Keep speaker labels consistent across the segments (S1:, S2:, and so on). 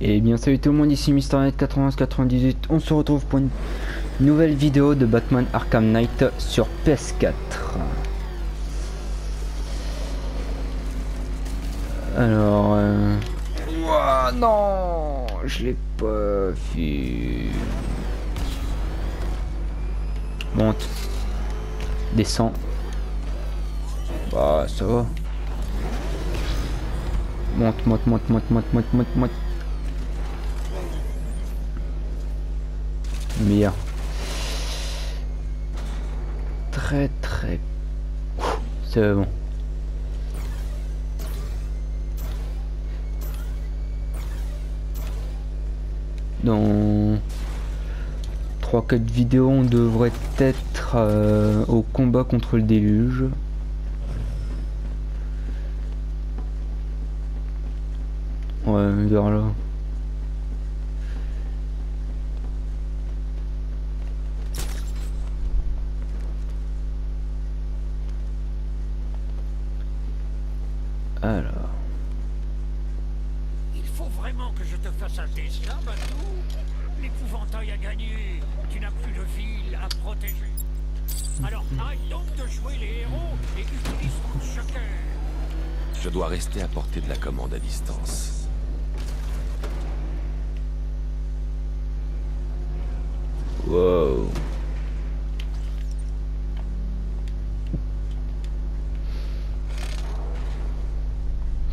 S1: Et bien salut tout le monde, ici MrNet9198, on se retrouve pour une nouvelle vidéo de Batman Arkham Knight sur PS4. Alors... Euh... Ouah, non Je l'ai pas vu... Monte. Descends. Bah ça va. Monte, monte, monte, monte, monte, monte, monte, monte. Très très... C'est bon. Dans 3-4 vidéos, on devrait être euh, au combat contre le déluge. Ouais, vers là.
S2: Donc de jouer les héros et utilise ton chacun.
S3: Je dois rester à portée de la commande à distance.
S1: Wow.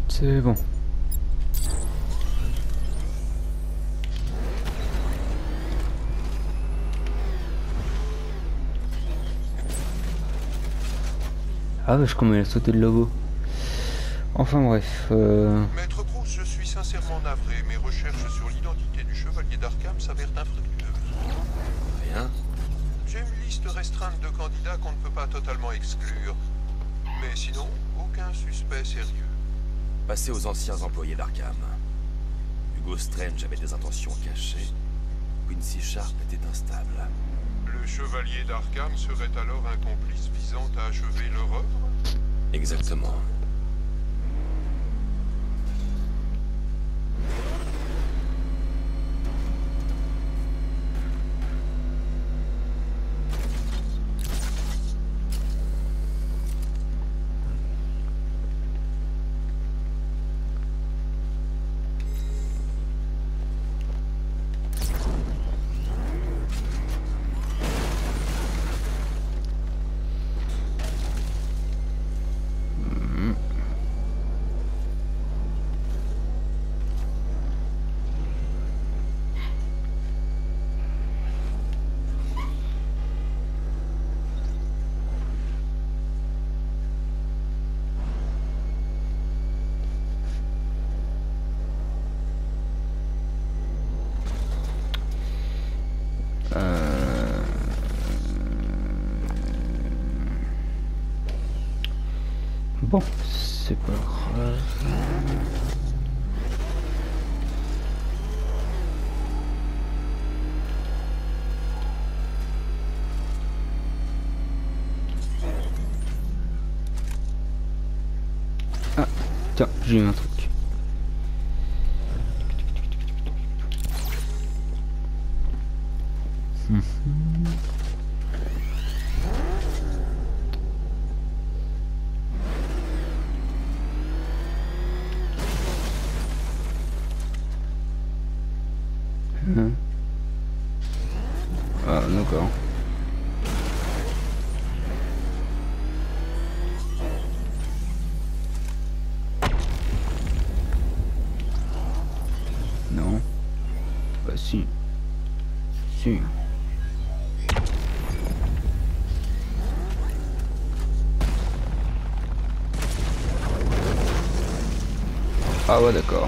S1: C'est bon. Ah wesh comment il a sauté le logo. Enfin bref. Euh...
S4: Maître Bruce, je suis sincèrement navré. Mes recherches sur l'identité du chevalier d'Arkham s'avèrent infructueuses.
S3: Rien
S4: J'ai une liste restreinte de candidats qu'on ne peut pas totalement exclure. Mais sinon, aucun suspect sérieux.
S3: Passez aux anciens employés d'Arkham. Hugo Strange avait des intentions cachées. Quincy Sharp était instable.
S4: Le chevalier d'Arkham serait alors un complice visant à achever leur œuvre?
S3: Exactement.
S1: Euh... Bon, c'est pas grave. Ah, tiens, j'ai eu un truc. Hein Ah, d'accord. Non. Bah si. Si. Ah ouais d'accord.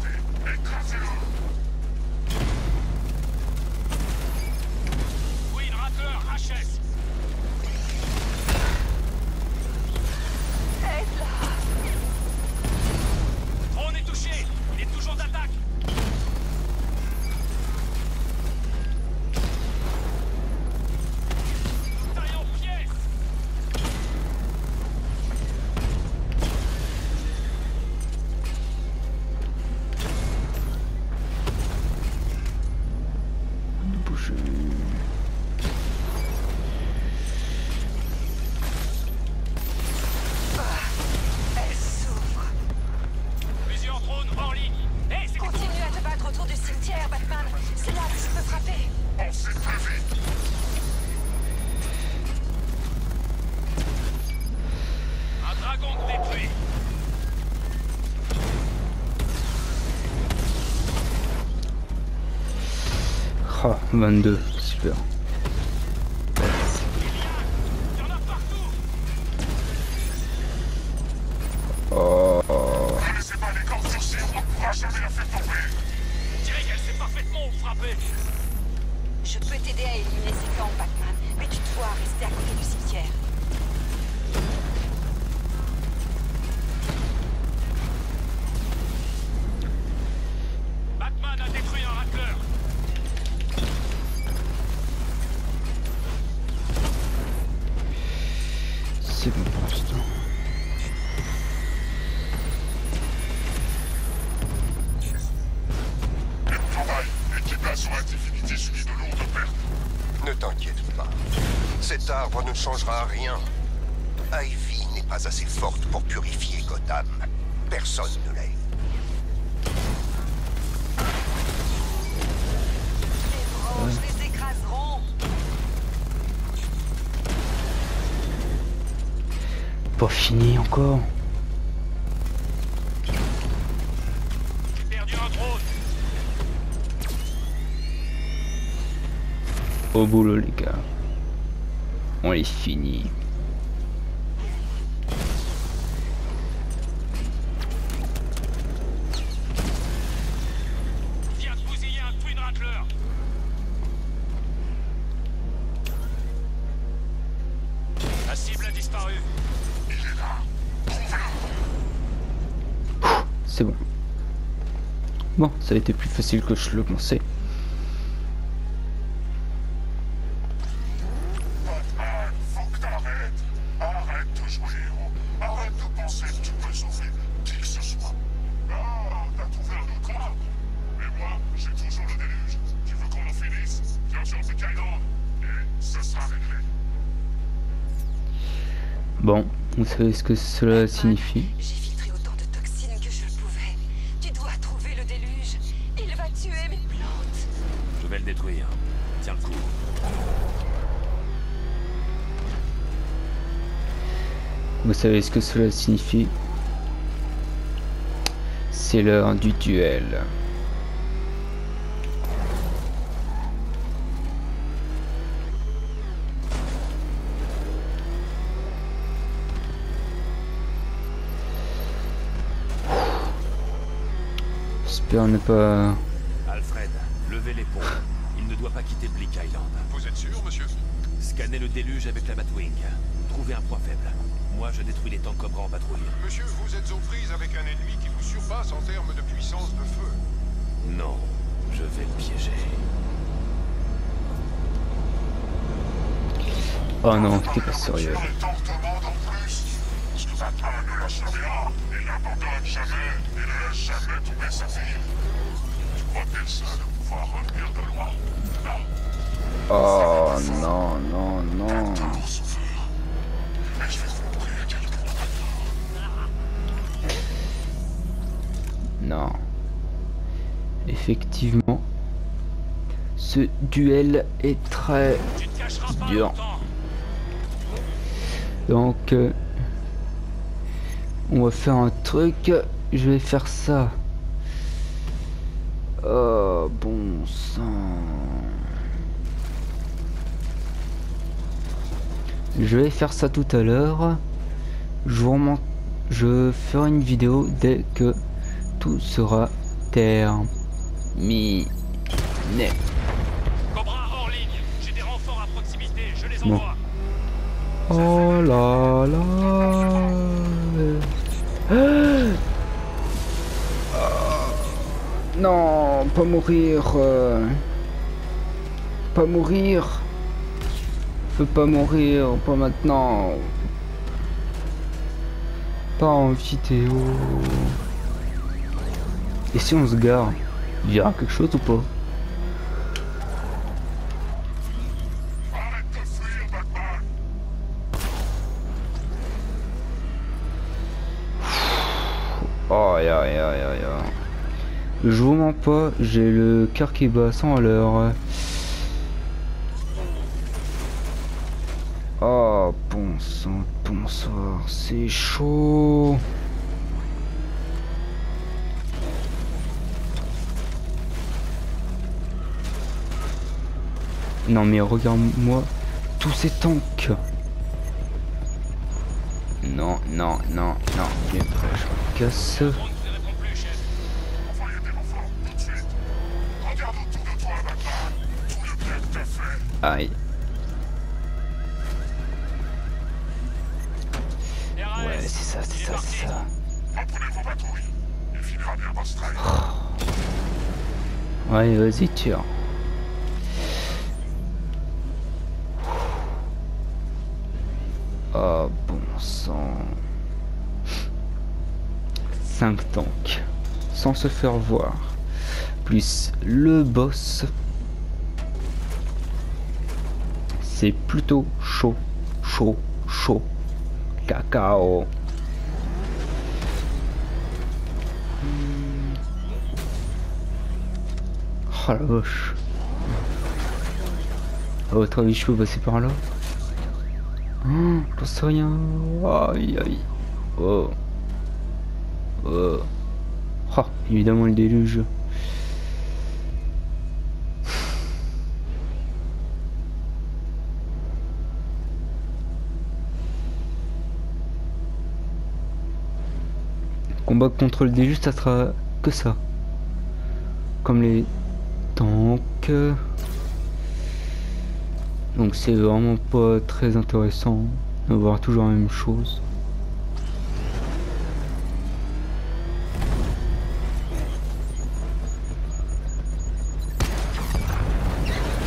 S5: Thank you.
S1: Ah, 22, super. C'est bon pour l'instant.
S4: Ne t'inquiète pas. Cet arbre ne changera rien. Ivy n'est pas assez forte pour purifier Gotham. Personne ne l'est.
S5: Les
S1: Pas fini encore. Au boulot les gars. On est fini.
S6: En finisse Viens sur The Island. Et ce sera réglé.
S1: Bon, vous savez ce que cela signifie?
S3: Tiens le coup.
S1: Vous savez ce que cela signifie? C'est l'heure du duel. J'espère ne pas...
S3: Alfred, levez les ponts. Il ne doit pas quitter Bleak Island.
S4: Vous êtes sûr, monsieur?
S3: Scannez le déluge avec la Batwing. Trouvez un point faible. Moi, je détruis les tanks Cobra en patrouille.
S4: Monsieur, vous êtes aux prises avec un ennemi qui vous surpasse en termes de puissance de feu.
S3: Non, je vais le piéger.
S1: Oh non, t'es pas sérieux.
S6: Le temps que demande en plus. Parce que Batman ne lâche rien. Il n'abandonne jamais. Il ne laisse jamais tomber sa. Tu crois
S1: Oh non, non, non. Non. Effectivement. ce duel est très Dur. Donc, euh, on va faire un truc. Je vais faire ça. Oh, bon sang. Je vais faire ça tout à l'heure. Je vous remonte. Je ferai une vidéo dès que tout sera terminé.
S2: Cobra hors ligne. J'ai des renforts à proximité. Je les
S1: Bon.
S2: envoie.
S1: Oh là là. Ah. Non, pas mourir. euh. Pas mourir. Je pas mourir, pas maintenant. Pas en vidéo. Et si on se gare, il y aura quelque chose ou pas?
S6: Arrête de fuir, Batman
S1: Aïe aïe aïe aïe aïe. Je vous mens pas, j'ai le cœur qui bat 100 à l'heure. Oh, bon sang, bonsoir, c'est chaud. Non mais regarde-moi tous ces tanks. Non, non, non, non, mais je me casse. Aïe. Ouais, c'est ça, c'est
S2: est
S1: ça, c'est ça.
S6: Strike.
S1: Ouais, vas-y, tire. Oh, bon sang. 5 tanks. Sans se faire voir. Plus le boss. C'est plutôt chaud. Chaud. Chaud. Cacao. Oh la vache. À votre avis, je peux passer par là? Oh, J'en sais rien. Aïe aïe. Oh. Oh. Oh, évidemment le déluge. Combat contre le déluge, ça sera que ça. Comme les tanks. Donc c'est vraiment pas très intéressant de voir toujours la même chose.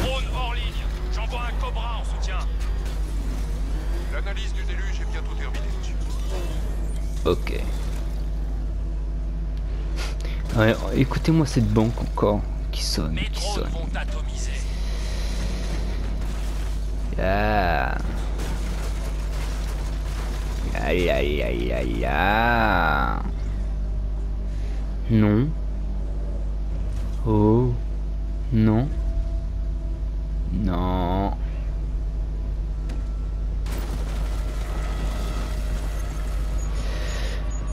S2: Drone hors ligne. J'envoie un Cobra en soutien.
S6: L'analyse du déluge est bientôt terminée.
S1: Ok. Ouais, écoutez-moi cette banque encore qui sonne, qui sonne. Ah. Aïe aïe aïe aïe aïe. Non. Oh. Non. Non.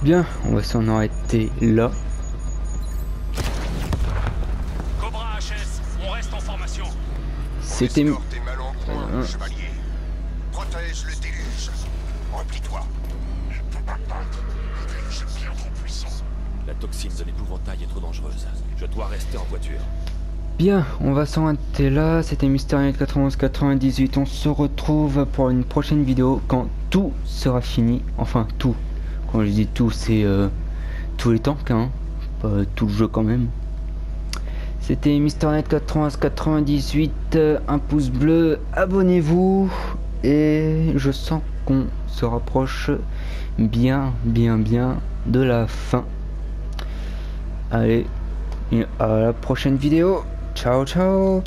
S1: Bien, on va s'en arrêter là. C'était...
S4: Protège le déluge. Replie-toi.
S3: La toxine de l'épouvantail est trop dangereuse. Je dois rester en voiture.
S1: Bien, on va s'arrêter là. C'était Mysternet 9198. On se retrouve pour une prochaine vidéo quand tout sera fini. Enfin, tout. Quand je dis tout, c'est euh, tous les tanks, hein. Pas tout le jeu quand même. C'était Mysternet 9198. euh, Un pouce bleu. Abonnez-vous. Et je sens qu'on se rapproche bien, bien, bien de la fin. Allez, à la prochaine vidéo. Ciao, ciao